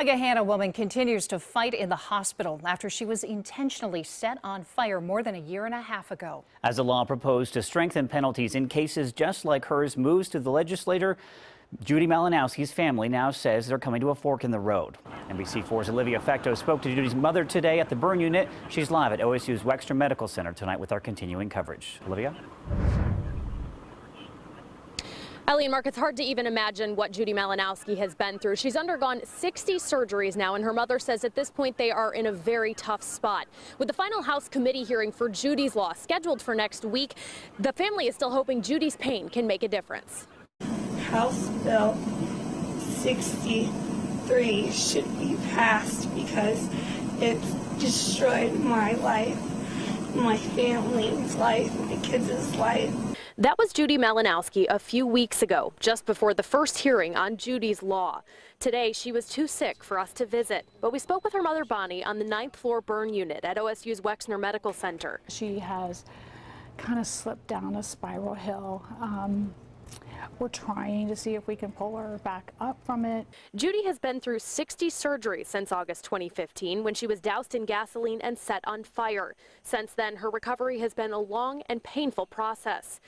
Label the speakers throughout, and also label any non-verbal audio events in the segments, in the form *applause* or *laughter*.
Speaker 1: A Gahanna woman continues to fight in the hospital after she was intentionally set on fire more than a year and a half ago.
Speaker 2: As a law proposed to strengthen penalties in cases just like hers moves to the legislature, Judy Malinowski's family now says they're coming to a fork in the road. NBC4's Olivia Fecteau spoke to Judy's mother today at the burn unit. She's live at OSU's Wexner Medical Center tonight with our continuing coverage. Olivia?
Speaker 3: Ellie and Mark, it's hard to even imagine what Judy Malinowski has been through. She's undergone 60 surgeries now, and her mother says at this point they are in a very tough spot. With the final House committee hearing for Judy's law scheduled for next week, the family is still hoping Judy's pain can make a difference.
Speaker 4: House Bill 63 should be passed because it's destroyed my life, my family's life, my kids' life.
Speaker 3: That was Judy Malinowski a few weeks ago, just before the first hearing on Judy's law. Today, she was too sick for us to visit, but we spoke with her mother, Bonnie, on the ninth floor burn unit at OSU's Wexner Medical Center.
Speaker 5: She has kind of slipped down a spiral hill. Um, we're trying to see if we can pull her back up from it.
Speaker 3: Judy has been through 60 surgeries since August 2015 when she was doused in gasoline and set on fire. Since then, her recovery has been a long and painful process.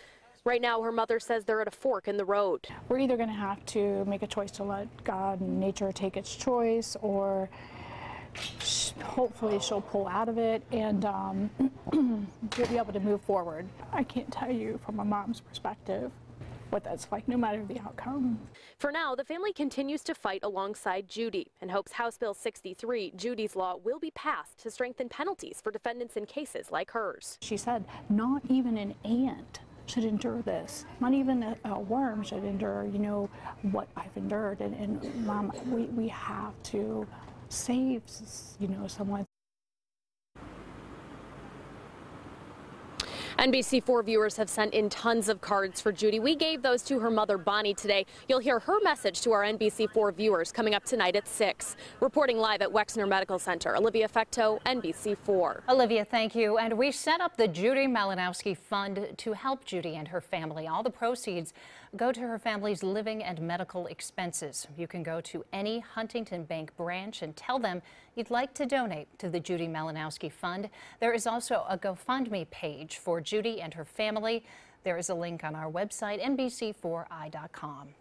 Speaker 3: Right now, her mother says they're at a fork in the road.
Speaker 5: We're either going to have to make a choice to let God and nature take its choice, or hopefully she'll pull out of it and um, *clears throat* we'll be able to move forward. I can't tell you from a mom's perspective what that's like, no matter the outcome.
Speaker 3: For now, the family continues to fight alongside Judy and hopes House Bill 63, Judy's Law, will be passed to strengthen penalties for defendants in cases like hers.
Speaker 5: She said, not even an ant should endure this. Not even a, a, worm should endure, you know, what I've endured. And, and mom, we, we have to save, you know, someone.
Speaker 3: NBC4 viewers have sent in tons of cards for Judy. We gave those to her mother, Bonnie, today. You'll hear her message to our NBC4 viewers coming up tonight at 6. Reporting live at Wexner Medical Center, Olivia Fecteau, NBC4.
Speaker 1: Olivia, thank you. And we set up the Judy Malinowski Fund to help Judy and her family. All the proceeds go to her family's living and medical expenses. You can go to any Huntington Bank branch and tell them you'd like to donate to the Judy Malinowski Fund. There is also a GoFundMe page for Judy and her family. There is a link on our website, NBC4i.com.